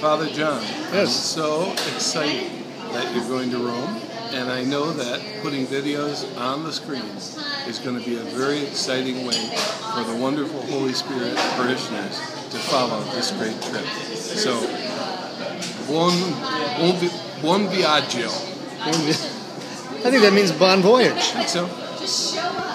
Father John, I'm so excited that you're going to Rome, and I know that putting videos on the screen is going to be a very exciting way for the wonderful Holy Spirit parishioners to follow this great trip. So, buon, buon, buon viaggio. I think that means bon voyage. I think so.